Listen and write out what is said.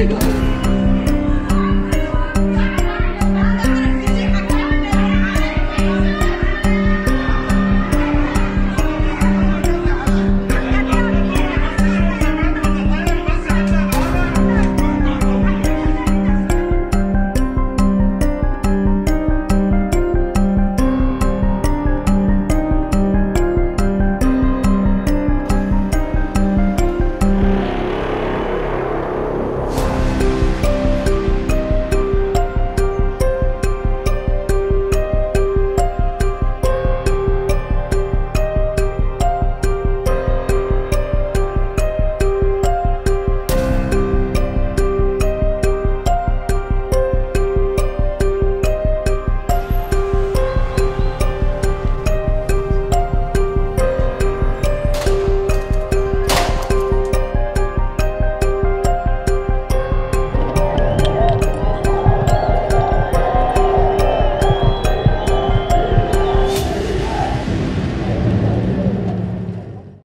my god.